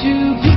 to be.